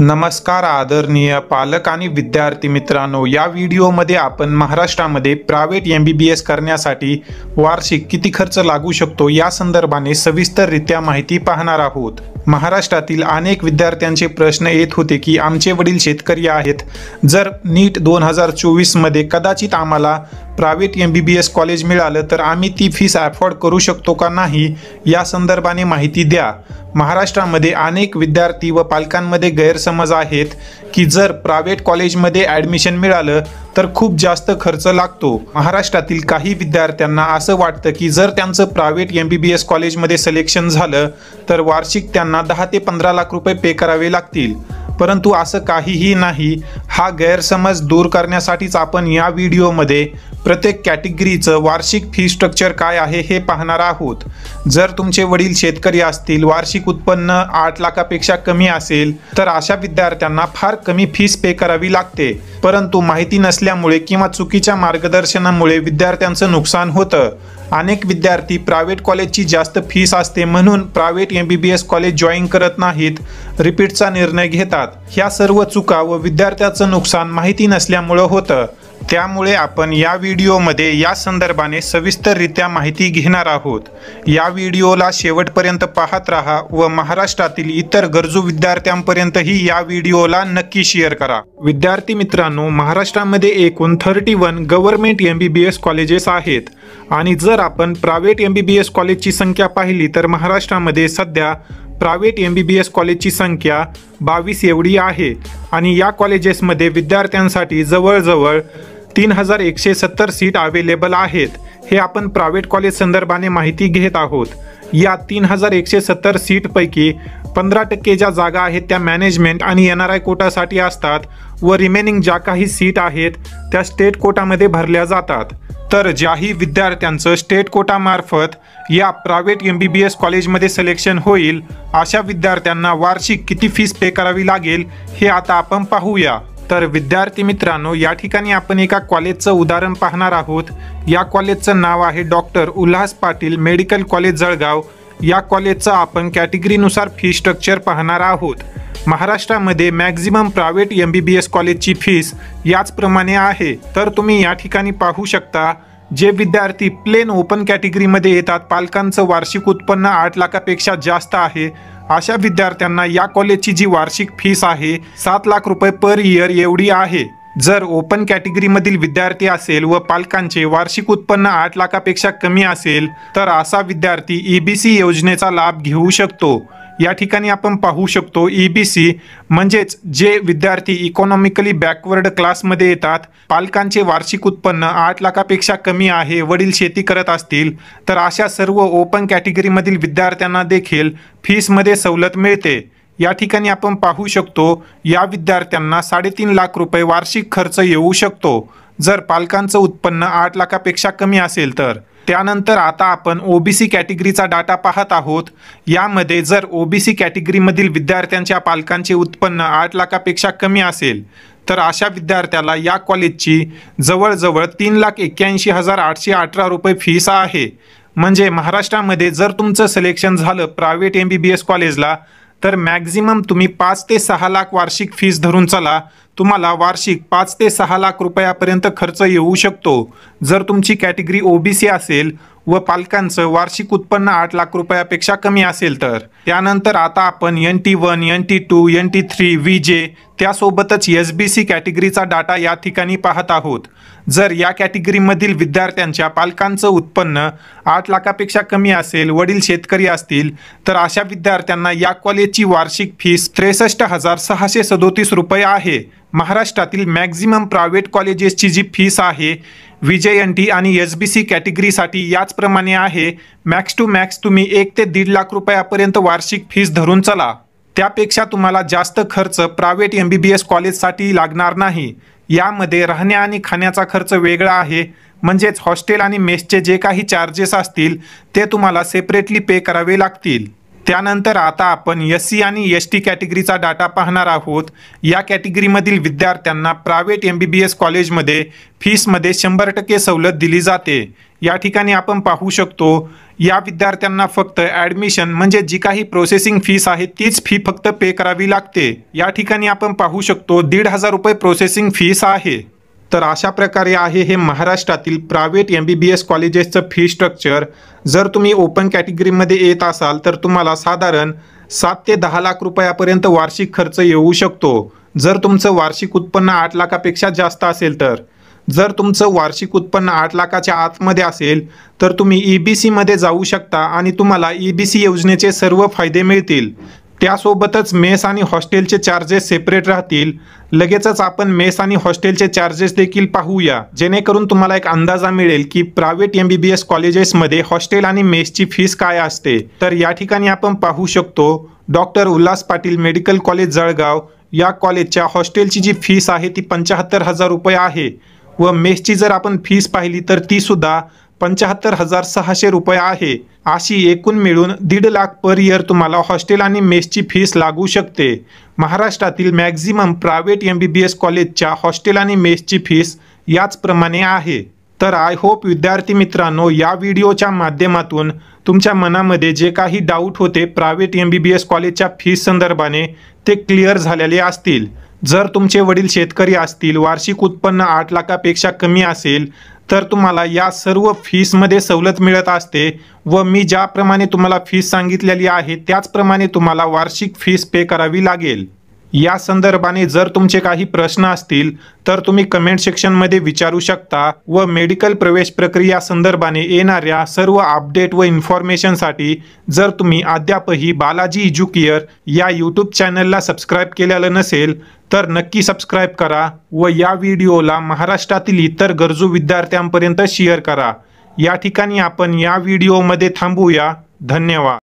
नमस्कार आदरणीय पालक आणि विद्यार्थी मित्रांनो या व्हिडिओमध्ये आपण महाराष्ट्रामध्ये private M B B S करण्यासाठी वार्षिक किती खर्च लागू शकतो या संदर्भाने सविस्तररित्या माहिती पाहणार आहोत. महाराष्ट्रातील अनेक विद्यार्थ्यांचे प्रश्न येत होते की आमचे वडील शेतकरी आहेत. जर नीट दोन हजार चोवीसमध्ये कदाचित आम्हाला private M B B S college मिळालं तर आम्ही ती फीस अफोर्ड करू शकतो का नाही या संदर्भाने माहिती द्या. महाराष्ट्रामध्ये अनेक विद्यार्थी व पालकांमध्ये गैरसमज आहेत की जर प्रायव्हेट कॉलेजमध्ये ॲडमिशन मिळालं तर खूप जास्त खर्च लागतो. महाराष्ट्रातील काही विद्यार्थ्यांना असं वाटतं की जर त्यांचं private M B B S कॉलेजमध्ये सिलेक्शन झालं तर वार्षिक त्यांना दहा ते पंधरा लाख रुपये पे करावे लागतील. परंतु असं काहीही नाही. हा गैरसमज दूर करण्यासाठीच आपण या व्हिडिओमध्ये प्रत्येक कॅटेगरीचं वार्षिक फी स्ट्रक्चर काय आहे हे पाहणार आहोत. जर तुमचे वडील शेतकरी असतील वार्षिक उत्पन्न आठ लाखापेक्षा कमी असेल तर अशा विद्यार्थ्यांना फार कमी फीस पे करावी लागते. परंतु माहिती नसल्यामुळे किंवा चुकीच्या मार्गदर्शनामुळे विद्यार्थ्यांचं नुकसान होतं. अनेक विद्यार्थी प्रायव्हेट कॉलेजची जास्त फीस असते म्हणून private M B B S college join करत नाहीत रिपीटचा निर्णय घेतात. ह्या सर्व चुका व विद्यार्थ्याचं नुकसान माहिती नसल्यामुळं होतं. त्यामुळे आपण या व्हिडिओमध्ये या संदर्भाने सविस्तररित्या माहिती घेणार आहोत. या व्हिडिओला शेवटपर्यंत पाहत राहा व महाराष्ट्रातील इतर गरजू विद्यार्थ्यांपर्यंतही या व्हिडिओला नक्की शेअर करा. विद्यार्थी मित्रांनो महाराष्ट्रामध्ये एकूण thirty one government M B B S colleges आहेत. आणि जर आपण private M B B S कॉलेजची संख्या पाहिली तर महाराष्ट्रामध्ये सध्या private M B B S कॉलेजची संख्या बावीस एवढी आहे आणि या कॉलेजेसमध्ये विद्यार्थ्यांसाठी जवळजवळ तीन हजार एकशे सत्तर सीट अवेलेबल आहेत. हे आपण प्रायव्हेट कॉलेज संदर्भाने माहिती घेत आहोत. या तीन हजार एकशे सत्तर सीटपैकी पंधरा टक्के ज्या जागा आहेत त्या मॅनेजमेंट आणि एन आर आय कोटासाठी असतात व रिमेनिंग ज्या काही सीट आहेत त्या स्टेट कोटामध्ये भरल्या जातात. तर ज्याही विद्यार्थ्यांचं स्टेट कोटामार्फत या private M B B S कॉलेजमध्ये सिलेक्शन होईल अशा विद्यार्थ्यांना वार्षिक किती फीस पे करावी लागेल हे आता आपण पाहूया. तर विद्यार्थी मित्रांनो या ठिकाणी आपण एका कॉलेजचं उदाहरण पाहणार आहोत. या कॉलेजचं नाव आहे doctor Ulhas Patil medical college Jalgaon. या कॉलेजचं आपण कॅटेगरीनुसार फी स्ट्रक्चर पाहणार आहोत. महाराष्ट्रामध्ये maximum private M B B S कॉलेजची फीस याचप्रमाणे आहे. तर तुम्ही या ठिकाणी पाहू शकता जे विद्यार्थी प्लेन ओपन कॅटेगरीमध्ये येतात पालकांचं वार्षिक उत्पन्न आठ लाखापेक्षा जास्त आहे. अशा विद्यार्थ्यांना या कॉलेजची जी वार्षिक फीस आहे सात लाख रुपये पर इयर एवढी आहे. जर ओपन कॅटेगरीमधील विद्यार्थी असेल व पालकांचे वार्षिक उत्पन्न आठ लाखापेक्षा कमी असेल तर असा विद्यार्थी ई बी सी योजनेचा लाभ घेऊ शकतो. या ठिकाणी आपण पाहू शकतो ई बी सी म्हणजेच जे विद्यार्थी इकॉनॉमिकली बॅकवर्ड क्लासमध्ये येतात पालकांचे वार्षिक उत्पन्न आठ लाखापेक्षा कमी आहे वडील शेती करत असतील तर अशा सर्व ओपन कॅटेगरीमधील विद्यार्थ्यांना देखील फीसमध्ये सवलत मिळते. या ठिकाणी आपण पाहू शकतो या विद्यार्थ्यांना साडेतीन लाख रुपये वार्षिक खर्च येऊ शकतो. जर पालकांचं उत्पन्न आठ लाखापेक्षा कमी असेल तर. त्यानंतर आता आपण ओबीसी कॅटेगरीचा डाटा पाहत आहोत. यामध्ये जर ओबीसी कॅटेगरीमधील विद्यार्थ्यांच्या पालकांचे उत्पन्न आठ लाखापेक्षा कमी असेल तर अशा विद्यार्थ्याला या कॉलेजची जवळजवळ तीन लाख एक्क्याऐंशी हजार आठशे अठरा रुपये फीस आहे. म्हणजे महाराष्ट्रामध्ये जर तुमचं सिलेक्शन झालं private M B B S कॉलेजला तर मॅक्झिमम तुम्ही पाच ते सहा लाख वार्षिक फीस धरून चला तुम्हाला वार्षिक पाच ते सहा लाख रुपयापर्यंत खर्च येऊ शकतो. जर तुमची कॅटेगरी ओबीसी असेल व पालकांचं वार्षिक उत्पन्न आठ लाख रुपयापेक्षा कमी असेल तर. त्यानंतर आता आपण N T one N T two N T three V J त्यासोबतच एस बी सी कॅटेगरीचा डाटा या ठिकाणी पाहत आहोत. जर या कॅटेगरीमधील विद्यार्थ्यांच्या पालकांचं उत्पन्न आठ लाखापेक्षा कमी असेल वडील शेतकरी असतील तर अशा विद्यार्थ्यांना या कॉलेजची वार्षिक फीस त्रेसष्ट हजार सहाशे सदोतीस रुपये आहे. महाराष्ट्रातील मॅक्झिमम प्रायव्हेट कॉलेजेसची जी फीस आहे विजयंटी आणि एस बी सी कॅटेगरीसाठी याचप्रमाणे आहे. मॅक्स टू मॅक्स तुम्ही एक ते दीड लाख रुपयापर्यंत वार्षिक फीस धरून चला. त्यापेक्षा तुम्हाला जास्त खर्च private M B B S कॉलेजसाठी लागणार नाही. यामध्ये राहण्या आणि खाण्याचा खर्च वेगळा आहे. म्हणजेच हॉस्टेल आणि मेसचे जे काही चार्जेस असतील ते तुम्हाला सेपरेटली पे करावे लागतील. त्यानंतर आता आपण एस सी आणि एस टी कॅटेगरीचा डाटा पाहणार आहोत. या कॅटेगरीमधील विद्यार्थ्यांना private M B B S कॉलेजमध्ये फीसमध्ये शंभर टक्के सवलत दिली जाते. या ठिकाणी आपण पाहू शकतो या विद्यार्थ्यांना फक्त ॲडमिशन म्हणजे जी काही प्रोसेसिंग फीस आहे तीच फी फक्त पे करावी लागते. या ठिकाणी आपण पाहू शकतो दीड हजार रुपये प्रोसेसिंग फीस आहे. तर अशा प्रकारे आहे हे महाराष्ट्रातील private M B B S कॉलेजेसचं fee structure जर तुम्ही ओपन कॅटेगरीमध्ये येत असाल तर तुम्हाला साधारण सात ते दहा लाख रुपयापर्यंत वार्षिक खर्च येऊ शकतो. जर तुमचं वार्षिक उत्पन्न आठ लाखापेक्षा जास्त असेल तर. जर तुमचं वार्षिक उत्पन्न आठ लाखाच्या आतमध्ये असेल तर तुम्ही ई बी सीमध्ये जाऊ शकता आणि तुम्हाला ई बी सी योजनेचे सर्व फायदे मिळतील. त्यासोबतच मेस आणि हॉस्टेलचे चार्जेस सेपरेट राहतील. लगेचच आपण मेस आणि हॉस्टेलचे चार्जेस देखील पाहूया. जेणेकरून तुम्हाला एक अंदाजा मिळेल की private M B B S कॉलेजेसमध्ये हॉस्टेल आणि मेसची फीस काय असते. तर या ठिकाणी आपण पाहू शकतो doctor Ulhas Patil medical college Jalgaon. या कॉलेजच्या हॉस्टेलची जी फीस आहे ती पंच्याहत्तर हजार रुपये आहे. व मेसची जर आपण फीस पाहिली तर ती सुद्धा पंच्याहत्तर हजार सहाशे रुपये आहे. अशी एकूण मिळून दीड लाख पर इयर तुम्हाला हॉस्टेल आणि मेसची फीस लागू शकते. महाराष्ट्रातील maximum private M B B S कॉलेजच्या हॉस्टेल आणि मेसची फीस याचप्रमाणे आहे. तर आय होप विद्यार्थी मित्रांनो या व्हिडिओच्या माध्यमातून तुमच्या मनामध्ये जे काही डाऊट होते private M B B S कॉलेजच्या फीस संदर्भाने ते क्लिअर झालेले असतील. जर तुमचे वडील शेतकरी असतील वार्षिक उत्पन्न आठ लाखापेक्षा कमी असेल तर तुम्हाला या सर्व फीसमध्ये सवलत मिळत असते व मी ज्याप्रमाणे तुम्हाला फीस सांगितलेली आहे त्याचप्रमाणे तुम्हाला वार्षिक फीस पे करावी लागेल. या संदर्भाने जर तुमचे काही प्रश्न असतील तर तुम्ही कमेंट सेक्शनमध्ये विचारू शकता व मेडिकल प्रवेश प्रक्रिया संदर्भाने येणाऱ्या सर्व अपडेट व इन्फॉर्मेशनसाठी जर तुम्ही अद्यापही बालाजी इज्युकियर या यूट्यूब चॅनलला सबस्क्राईब केलेलं नसेल तर नक्की सबस्क्राईब करा व या व्हिडिओला महाराष्ट्रातील इतर गरजू विद्यार्थ्यांपर्यंत शेअर करा. या ठिकाणी आपण या व्हिडिओमध्ये थांबूया. धन्यवाद.